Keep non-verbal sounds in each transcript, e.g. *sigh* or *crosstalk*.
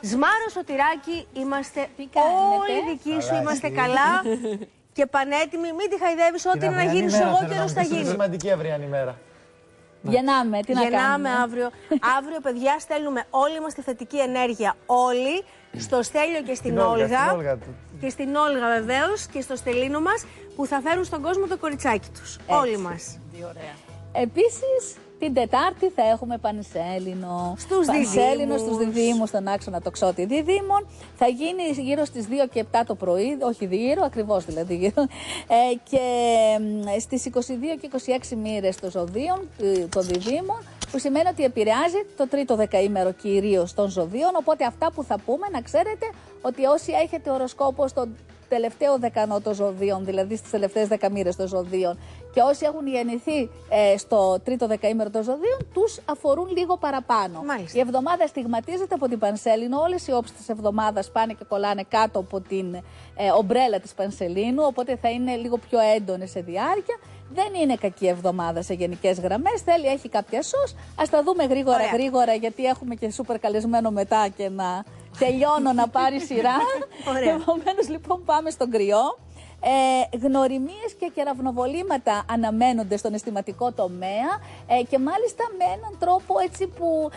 Σμάρο Σωτηράκη, είμαστε όλοι δικοί σου, Καλά, είμαστε εσύ. καλά *laughs* και πανέτοιμοι. Μην τη χαϊδεύεις, ό,τι είναι να γίνεις σου, εγώ καιρό θα Είναι γίνεις. σημαντική αυριανή μέρα. Γεννάμε, τι να Γεννάμε κάνουμε. αύριο. αύριο, παιδιά, στέλνουμε όλη μας τη θετική ενέργεια. Όλοι στο Στέλιο και στην Την Όλγα, Όλγα. στην Όλγα του. Και στην Όλγα βεβαίως και στο Στελίνο μας που θα φέρουν στον κόσμο το κοριτσάκι τους. Όλοι μας. Τι ωραία. Επίσης, την Τετάρτη θα έχουμε Πανσέλινο. Στους Πανσέλινο διδήμους. στους διδήμους, στον άξονα τοξότη διδήμων. Θα γίνει γύρω στις 2 και 7 το πρωί, όχι γύρω, ακριβώς δηλαδή γύρω. Ε, και μ, στις 22 και 26 μοίρες των ζωδίων, ε, των διδήμων, που σημαίνει ότι επηρεάζει το τρίτο δεκαήμερο κυρίως των ζωδίων. Οπότε αυτά που θα πούμε να ξέρετε ότι όσοι έχετε οροσκόπο στον τελευταίο δεκανό των ζωδίων, δηλαδή στις τελευταίες δεκαμήρες των ζωδίων και όσοι έχουν γεννηθεί ε, στο τρίτο δεκαήμερο των ζωδίων, τους αφορούν λίγο παραπάνω. Μάλιστα. Η εβδομάδα στιγματίζεται από την Πανσέλινο, όλες οι όψεις της εβδομάδας πάνε και κολλάνε κάτω από την ε, ομπρέλα της Πανσελίνου, οπότε θα είναι λίγο πιο έντονες σε διάρκεια. Δεν είναι κακή εβδομάδα σε γενικές γραμμές. Θέλει, έχει κάποια σως. Α τα δούμε γρήγορα Ωραία. γρήγορα, γιατί έχουμε και σούπερ καλεσμένο μετά και να τελειώνω να πάρει σειρά. Ωραία. Επομένως, λοιπόν, πάμε στον κρυό. Ε, γνωριμίες και κεραυνοβολήματα αναμένονται στον αισθηματικό τομέα ε, και μάλιστα με έναν τρόπο έτσι που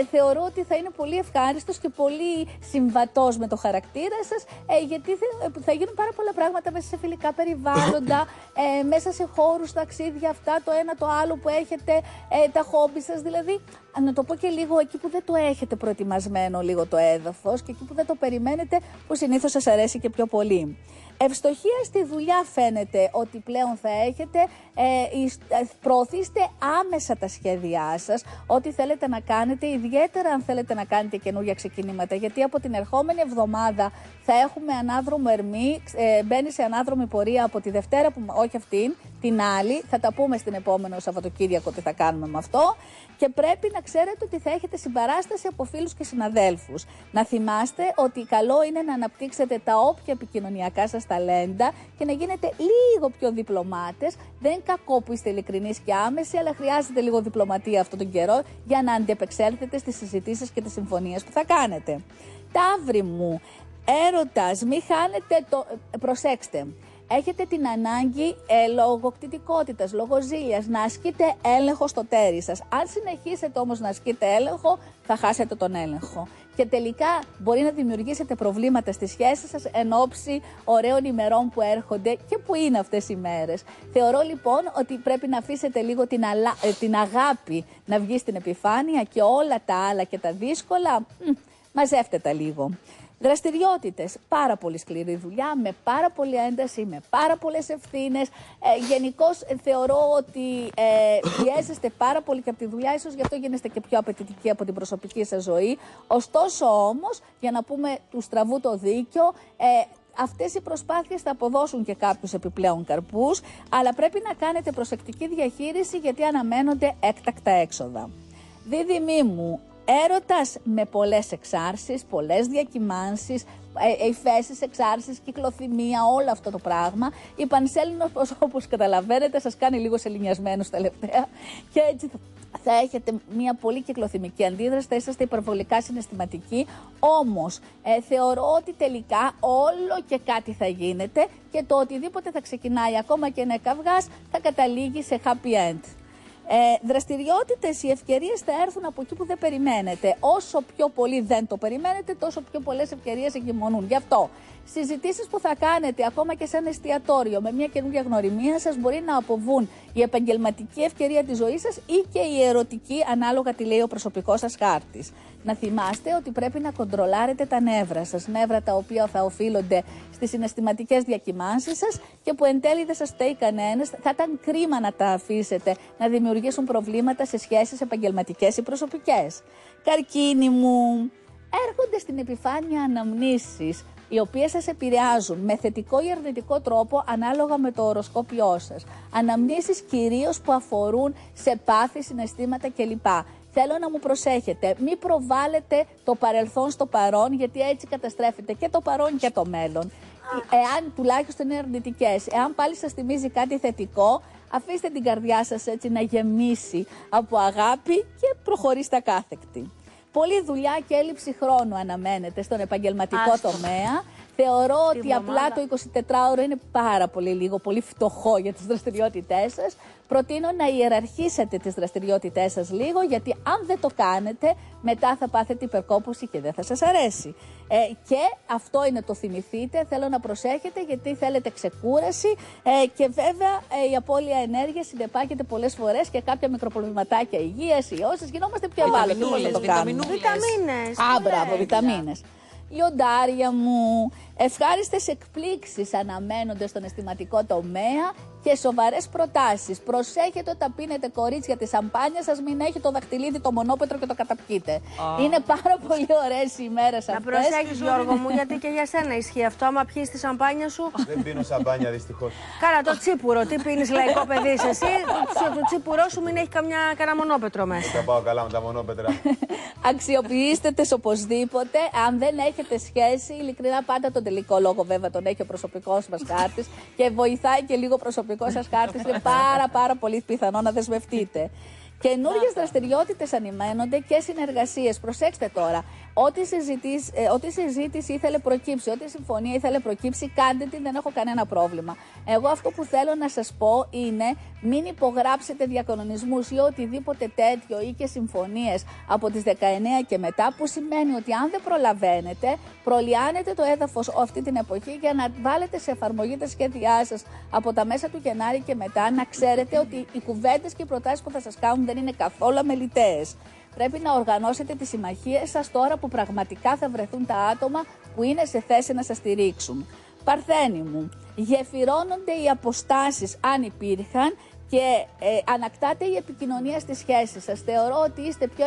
ε, θεωρώ ότι θα είναι πολύ ευχάριστος και πολύ συμβατός με το χαρακτήρα σας ε, γιατί θα, θα γίνουν πάρα πολλά πράγματα μέσα σε φιλικά περιβάλλοντα, ε, μέσα σε χώρους, ταξίδια αυτά, το ένα το άλλο που έχετε, ε, τα χόμπι σας δηλαδή να το πω και λίγο εκεί που δεν το έχετε προετοιμασμένο λίγο το έδαφος και εκεί που δεν το περιμένετε που συνήθως σας αρέσει και πιο πολύ. Ευστοχία στη δουλειά φαίνεται ότι πλέον θα έχετε. Ε, εις- ε, προωθήστε άμεσα τα σχέδιά σας, ό,τι θέλετε να κάνετε, ιδιαίτερα αν θέλετε να κάνετε καινούργια ξεκινήματα, γιατί από την ερχόμενη εβδομάδα θα έχουμε ανάδρομο ερμή, ε, μπαίνει σε ανάδρομη πορεία από τη Δευτέρα, που, όχι αυτήν, την άλλη, θα τα πούμε στην επόμενο Σαββατοκύριακο τι θα κάνουμε με αυτό. Και πρέπει να ξέρετε ότι θα έχετε συμπαράσταση από φίλους και συναδέλφους. Να θυμάστε ότι καλό είναι να αναπτύξετε τα όποια επικοινωνιακά σας ταλέντα και να γίνετε λίγο πιο διπλωμάτες. Δεν είναι κακό που είστε ειλικρινείς και άμεσοι, αλλά χρειάζεται λίγο διπλωματία αυτόν τον καιρό για να αντεπεξέλθετε στις συζητήσεις και τις συμφωνίες που θα κάνετε. Ταύρι μου, έρωτας, μην χάνετε το... ε, Προσέξτε, έχετε την ανάγκη ε, λογοκτητικότητας, λογοζήλιας, να ασκείτε έλεγχο στο τέρι σας. Αν συνεχίσετε όμως να ασκείτε έλεγχο, θα χάσετε τον έλεγχο. Και τελικά μπορεί να δημιουργήσετε προβλήματα στη σχέση σας εν ώψη ωραίων ημερών που έρχονται και που είναι αυτές οι μέρες. Θεωρώ λοιπόν ότι πρέπει να αφήσετε λίγο την, αλα- ε, την αγάπη να βγει στην επιφάνεια και όλα τα άλλα και τα δύσκολα, μ, μαζεύτε τα λίγο. Δραστηριότητες. Πάρα πολύ σκληρή δουλειά, με πάρα πολύ ένταση, με πάρα πολλές ευθύνες. Ε, Γενικώς θεωρώ ότι ε, πιέζεστε πάρα πολύ και από τη δουλειά, ίσως γι' αυτό γίνεστε και πιο απαιτητικοί από την προσωπική σας ζωή. Ωστόσο όμως, για να πούμε του στραβού το δίκιο, ε, Αυτές οι προσπάθειες θα αποδώσουν και κάποιους επιπλέον καρπούς, αλλά πρέπει να κάνετε προσεκτική διαχείριση γιατί αναμένονται έκτακτα έξοδα. Δίδυμή μου, έρωτας με πολλές εξάρσεις, πολλές διακυμάνσεις, ε, υφέσεις, εξάρσεις, κυκλοθυμία, όλο αυτό το πράγμα. Η πανσέλινος, όπως, όπως καταλαβαίνετε, σας κάνει λίγο σεληνιασμένους τελευταία και έτσι θα- θα έχετε μια πολύ κυκλοθυμική αντίδραση, θα είσαστε υπερβολικά συναισθηματικοί. Όμως, ε, θεωρώ ότι τελικά όλο και κάτι θα γίνεται και το οτιδήποτε θα ξεκινάει, ακόμα και ένα καυγάς, θα καταλήγει σε happy end. Ε, Δραστηριότητες, οι ευκαιρίες θα έρθουν από εκεί που δεν περιμένετε. Όσο πιο πολύ δεν το περιμένετε, τόσο πιο πολλές ευκαιρίες εγκυμονούν. Γι' αυτό συζητήσεις που θα κάνετε ακόμα και σε ένα εστιατόριο με μια καινούργια γνωριμία σας μπορεί να αποβούν η επαγγελματική ευκαιρία της ζωής σας ή και η ερωτική, ανάλογα τι λέει ο προσωπικός σας χάρτης. Να θυμάστε ότι πρέπει να κοντρολάρετε τα νεύρα σας. Νεύρα τα οποία θα οφείλονται στις συναισθηματικές διακυμάνσεις σας και που εν τέλει δεν σας φταίει κανένας. Θα ήταν κρίμα να τα αφήσετε να δημιουργήσουν προβλήματα σε σχέσεις επαγγελματικές ή προσωπικές. Καρκίνη μου, έρχονται στην επιφάνεια αναμνήσεις οι οποίες σας επηρεάζουν με θετικό ή αρνητικό τρόπο ανάλογα με το οροσκόπιό σας. Αναμνήσεις κυρίως που αφορούν σε πάθη, συναισθήματα κλπ. Θέλω να μου προσέχετε, μην προβάλλετε το παρελθόν στο παρόν, γιατί έτσι καταστρέφετε και το παρόν και το μέλλον. Εάν τουλάχιστον είναι αρνητικές, εάν πάλι σας θυμίζει κάτι θετικό, αφήστε την καρδιά σας έτσι να γεμίσει από αγάπη και προχωρήστε ακάθεκτη. Πολλή δουλειά και έλλειψη χρόνου αναμένεται στον επαγγελματικό τομέα. Θεωρώ ότι απλά το 24ωρο είναι πάρα πολύ λίγο, πολύ φτωχό για τις δραστηριότητές σας. Προτείνω να ιεραρχήσετε τις δραστηριότητές σας λίγο, γιατί αν δεν το κάνετε, μετά θα πάθετε υπερκόπωση και δεν θα σας αρέσει. Ε, και αυτό είναι το θυμηθείτε, θέλω να προσέχετε γιατί θέλετε ξεκούραση ε, και βέβαια ε, η απώλεια ενέργειας συνεπάγεται πολλές φορές και κάποια μικροπροβληματάκια υγείας, ιώσεις, γινόμαστε πιο ευάλωτοι. Βιταμίνες. Α, μπράβο, βιταμίνες. Λιοντάρια μου, ευχάριστες εκπλήξεις αναμένονται στον αισθηματικό τομέα και σοβαρές προτάσεις. Προσέχετε όταν πίνετε κορίτσια τη σαμπάνια σας, μην έχει το δαχτυλίδι, το μονόπετρο και το καταπιείτε. Είναι πάρα πολύ ωραίες οι ημέρε αυτές. Να προσέχεις, Γιώργο μου, γιατί και για σένα ισχύει αυτό. Άμα πιει τη σαμπάνια σου. Δεν πίνω σαμπάνια, δυστυχώς. Κάρα το τσίπουρο. Τι πίνεις, λαϊκό παιδί, εσύ; Το τσίπουρό σου μην έχει καμιά, κανένα μονόπετρο μέσα. Δεν πάω καλά με τα μονόπετρα. *laughs* Αξιοποιήστε τες οπωσδήποτε. Αν δεν έχετε σχέση, ειλικρινά πάντα τον τελικό λόγο βέβαια τον έχει ο προσωπικός μας χάρτης και βοηθάει και λίγο προσωπικό προσωπικός σας χάρτης είναι πάρα, πάρα πολύ πιθανό να δεσμευτείτε. Καινούργιες δραστηριότητες ανημένονται και συνεργασίες. Προσέξτε τώρα. Ό,τι, ε, ό,τι συζήτηση ήθελε προκύψει, ό,τι συμφωνία ήθελε προκύψει, κάντε την, δεν έχω κανένα πρόβλημα. Εγώ αυτό που θέλω να σας πω είναι μην υπογράψετε διακανονισμούς ή οτιδήποτε τέτοιο ή και συμφωνίες από τις 19 και μετά, που σημαίνει ότι αν δεν προλαβαίνετε, προλιάνετε το έδαφος αυτή την εποχή για να βάλετε σε εφαρμογή τα σχέδιά σας από τα μέσα του Γενάρη και μετά, να ξέρετε ότι οι κουβέντες και οι προτάσεις που θα σας κάνουν δεν είναι καθόλου αμεληταίε. Πρέπει να οργανώσετε τις συμμαχίες σας τώρα που πραγματικά θα βρεθούν τα άτομα που είναι σε θέση να σας στηρίξουν. Παρθένη μου, γεφυρώνονται οι αποστάσεις αν υπήρχαν και ε, ανακτάτε η επικοινωνία στις σχέσεις σας. Θεωρώ ότι είστε πιο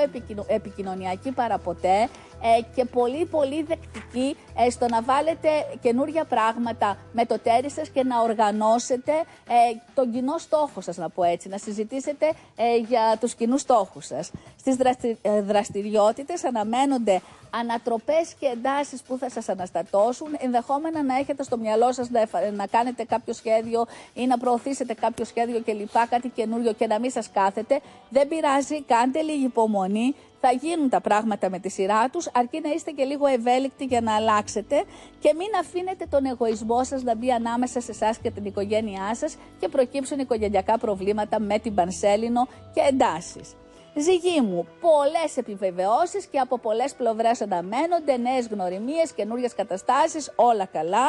επικοινωνιακοί παραποτέ ε, και πολύ πολύ δεκτικοί ε, στο να βάλετε καινούργια πράγματα με το τέρι σας και να οργανώσετε ε, τον κοινό στόχο σας, να πω έτσι, να συζητήσετε ε, για τους κοινούς στόχους σας. Στις δραστη, δραστηριότητες αναμένονται ανατροπές και εντάσεις που θα σας αναστατώσουν, ενδεχόμενα να έχετε στο μυαλό σας να, να κάνετε κάποιο σχέδιο ή να προωθήσετε κάποιο σχέδιο κλπ, κάτι καινούριο και να μην σας κάθετε. Δεν πειράζει, κάντε λίγη υπομονή, θα γίνουν τα πράγματα με τη σειρά τους, αρκεί να είστε και λίγο ευέλικτοι για να αλλάξετε και μην αφήνετε τον εγωισμό σας να μπει ανάμεσα σε εσάς και την οικογένειά σας και προκύψουν οικογενειακά προβλήματα με την Πανσέλινο και εντάσεις. Ζυγή μου, πολλές επιβεβαιώσεις και από πολλές πλευρές αναμένονται, νέες γνωριμίες, καινούριες καταστάσεις, όλα καλά.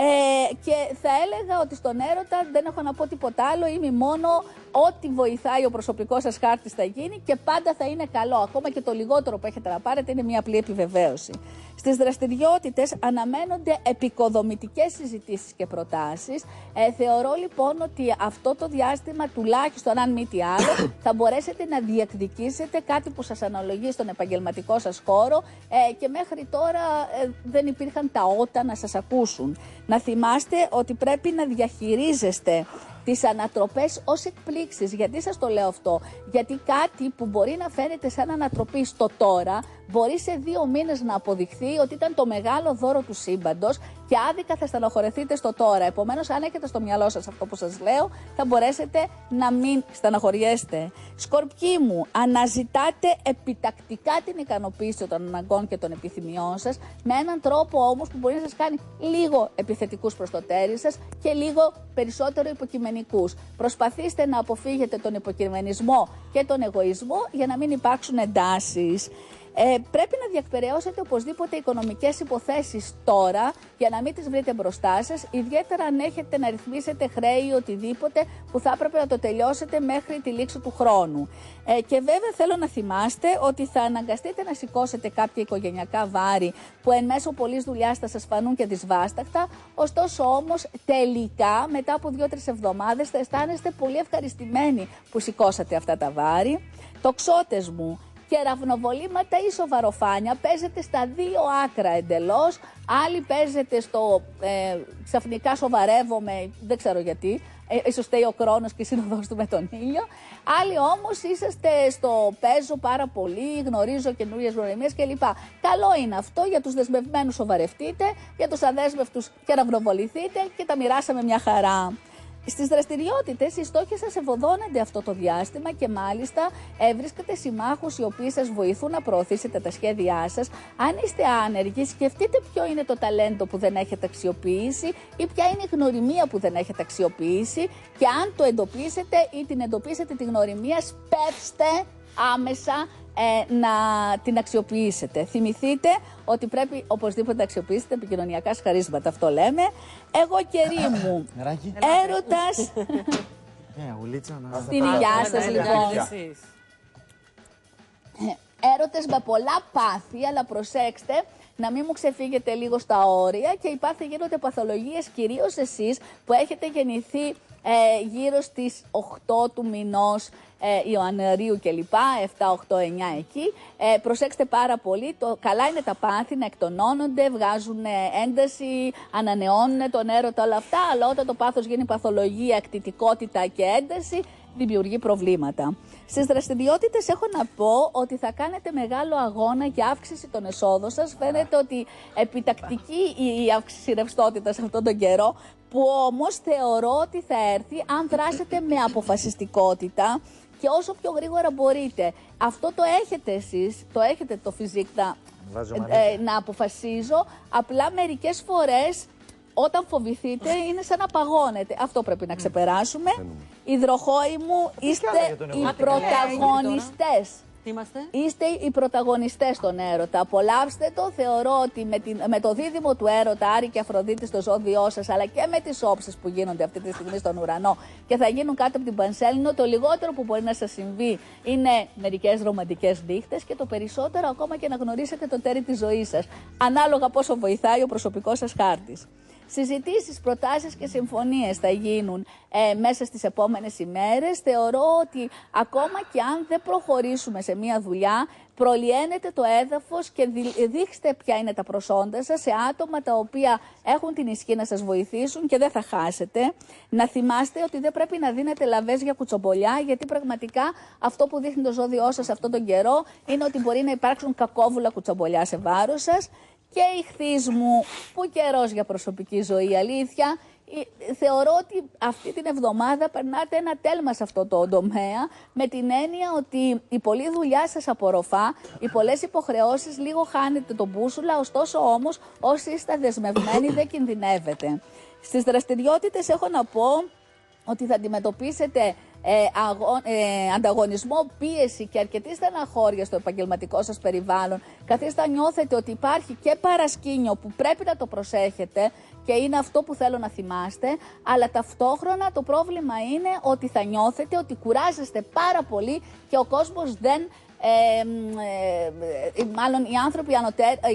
Ε, και θα έλεγα ότι στον έρωτα δεν έχω να πω τίποτα άλλο. Είμαι μόνο ό,τι βοηθάει ο προσωπικός σας χάρτης θα γίνει και πάντα θα είναι καλό. Ακόμα και το λιγότερο που έχετε να πάρετε είναι μια απλή επιβεβαίωση. Στις δραστηριότητες αναμένονται επικοδομητικές συζητήσεις και προτάσεις. Ε, θεωρώ λοιπόν ότι αυτό το διάστημα, τουλάχιστον αν μη τι άλλο, *coughs* θα μπορέσετε να διεκδικήσετε κάτι που σας αναλογεί στον επαγγελματικό σας χώρο ε, και μέχρι τώρα ε, δεν υπήρχαν τα ότα να σας ακούσουν. Να θυμάστε ότι πρέπει να διαχειρίζεστε τις ανατροπές ως εκπλήξεις. Γιατί σας το λέω αυτό; Γιατί κάτι που μπορεί να φαίνεται σαν ανατροπή στο τώρα μπορεί σε δύο μήνες να αποδειχθεί ότι ήταν το μεγάλο δώρο του σύμπαντος και άδικα θα στενοχωρεθείτε στο τώρα. Επομένως, αν έχετε στο μυαλό σας αυτό που σας λέω, θα μπορέσετε να μην στενοχωριέστε. Σκορπιοί μου, αναζητάτε επιτακτικά την ικανοποίηση των αναγκών και των επιθυμιών σας με έναν τρόπο όμως που μπορεί να σας κάνει λίγο επιθετικούς προς το τέρι σας και λίγο περισσότερο υποκειμενικού. Προσπαθήστε να αποφύγετε τον υποκειμενισμό και τον εγωισμό για να μην υπάρξουν εντάσεις. Ε, πρέπει να διεκπαιρεώσετε οπωσδήποτε οικονομικές υποθέσεις τώρα για να μην τις βρείτε μπροστά σας, ιδιαίτερα αν έχετε να ρυθμίσετε χρέη ή οτιδήποτε που θα έπρεπε να το τελειώσετε μέχρι τη λήξη του χρόνου. Ε, και βέβαια θέλω να θυμάστε ότι θα αναγκαστείτε να σηκώσετε κάποια οικογενειακά βάρη που εν μέσω πολλής δουλειάς θα σας φανούν και δυσβάσταχτα, ωστόσο όμως τελικά μετά από δύο-τρεις εβδομάδες θα αισθάνεστε πολύ ευχαριστημένοι που σηκώσατε αυτά τα βάρη. Τοξότες μου, κεραυνοβολήματα ή σοβαροφάνια. Παίζετε στα δύο άκρα εντελώς. Άλλοι παίζετε στο ε, ξαφνικά σοβαρεύομαι, δεν ξέρω γιατί. Ε, ίσως φταίει ο χρόνος και η σύνοδος του με τον ήλιο. Άλλοι όμως είσαστε στο παίζω πάρα πολύ, γνωρίζω καινούριες γνωριμίες κλπ. Καλό είναι αυτό για τους δεσμευμένους σοβαρευτείτε, για τους αδέσμευτους κεραυνοβοληθείτε και τα μοιράσαμε μια χαρά. Στις δραστηριότητες, οι στόχοι σας ευωδώνονται αυτό το διάστημα και μάλιστα ε, βρίσκετε συμμάχους οι οποίοι σας βοηθούν να προωθήσετε τα σχέδιά σας. Αν είστε άνεργοι, σκεφτείτε ποιο είναι το ταλέντο που δεν έχετε αξιοποιήσει ή ποια είναι η γνωριμία που δεν έχετε αξιοποιήσει. Και αν το εντοπίσετε ή την εντοπίσετε τη γνωριμία, σπεύστε άμεσα ε, να την αξιοποιήσετε. Θυμηθείτε ότι πρέπει οπωσδήποτε να αξιοποιήσετε επικοινωνιακά σχαρίσματα. Αυτό λέμε. Εγώ κερί μου. *laughs* Έρωτας. Στην υγειά σας λοιπόν. Έρωτες με πολλά πάθη, αλλά προσέξτε να μην μου ξεφύγετε λίγο στα όρια και υπάρχει γίνονται παθολογίες κυρίως εσείς που έχετε γεννηθεί ε, γύρω στις 8 του μηνός ε, Ιωανναρίου κλπ. 7, 8, 9 εκεί. Ε, προσέξτε πάρα πολύ. Το, καλά είναι τα πάθη να εκτονώνονται, βγάζουν ε, ένταση, ανανεώνουν τον έρωτα, όλα αυτά. Αλλά όταν το πάθος γίνει παθολογία, ακτητικότητα και ένταση, δημιουργεί προβλήματα. Στις δραστηριότητες έχω να πω ότι θα κάνετε μεγάλο αγώνα για αύξηση των εσόδων σας. Φαίνεται ότι επιτακτική η αύξηση ρευστότητας σε αυτόν τον καιρό, που όμως θεωρώ ότι θα έρθει αν δράσετε με αποφασιστικότητα και όσο πιο γρήγορα μπορείτε. Αυτό το έχετε εσείς, το έχετε το φυσικά ε, να αποφασίζω, απλά μερικές φορές όταν φοβηθείτε είναι σαν να παγώνετε. Αυτό πρέπει να ξεπεράσουμε. Υδροχόοι μου, είστε οι πρωταγωνιστές. Είμαστε; Είστε οι πρωταγωνιστές στον έρωτα. Απολαύστε το. Θεωρώ ότι με, την, με το δίδυμο του έρωτα, Άρη και Αφροδίτη στο ζώδιό σας, αλλά και με τις όψεις που γίνονται αυτή τη στιγμή στον ουρανό και θα γίνουν κάτω από την Πανσέλινο, το λιγότερο που μπορεί να σας συμβεί είναι μερικές ρομαντικές νύχτε και το περισσότερο ακόμα και να γνωρίσετε το τέρι της ζωής σας. Ανάλογα πόσο βοηθάει ο προσωπικός σας χάρτης. Συζητήσεις, προτάσεις και συμφωνίες θα γίνουν ε, μέσα στις επόμενες ημέρες. Θεωρώ ότι ακόμα και αν δεν προχωρήσουμε σε μία δουλειά, προλυαίνετε το έδαφος και δείξτε ποια είναι τα προσόντα σας σε άτομα τα οποία έχουν την ισχύ να σας βοηθήσουν και δεν θα χάσετε. Να θυμάστε ότι δεν πρέπει να δίνετε λαβές για κουτσομπολιά, γιατί πραγματικά αυτό που δείχνει το ζώδιό σας αυτόν τον καιρό είναι ότι μπορεί να υπάρξουν κακόβουλα κουτσομπολιά σε βάρος σας και η μου, που καιρός για προσωπική ζωή, αλήθεια. Θεωρώ ότι αυτή την εβδομάδα περνάτε ένα τέλμα σε αυτό το τομέα με την έννοια ότι η πολλή δουλειά σας απορροφά, οι πολλές υποχρεώσεις λίγο χάνετε τον μπούσουλα, ωστόσο όμως όσοι είστε δεσμευμένοι δεν κινδυνεύετε. Στις δραστηριότητες έχω να πω ότι θα αντιμετωπίσετε ε, ε, ανταγωνισμό, πίεση και αρκετή στεναχώρια στο επαγγελματικό σας περιβάλλον, καθώς θα νιώθετε ότι υπάρχει και παρασκήνιο που πρέπει να το προσέχετε και είναι αυτό που θέλω να θυμάστε, αλλά ταυτόχρονα το πρόβλημα είναι ότι θα νιώθετε ότι κουράζεστε πάρα πολύ και ο κόσμος δεν ε, ε, μάλλον οι άνθρωποι,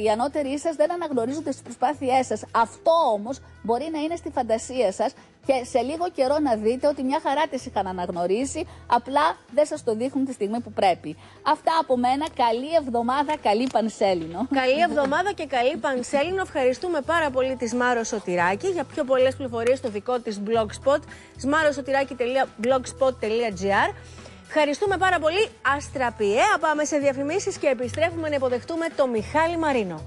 οι ανώτεροι σα δεν αναγνωρίζονται στις προσπάθειές σας. Αυτό όμως μπορεί να είναι στη φαντασία σας και σε λίγο καιρό να δείτε ότι μια χαρά τις είχαν αναγνωρίσει, απλά δεν σας το δείχνουν τη στιγμή που πρέπει. Αυτά από μένα. Καλή εβδομάδα, καλή Πανσέλινο. Καλή εβδομάδα και καλή Πανσέλινο. Ευχαριστούμε πάρα πολύ τη Μάρο Σωτηράκη για πιο πολλές πληροφορίες στο δικό της blogspot smarosotηράκη.blogspot.gr Ευχαριστούμε πάρα πολύ. Αστραπιαία. Πάμε σε διαφημίσεις και επιστρέφουμε να υποδεχτούμε το Μιχάλη Μαρίνο.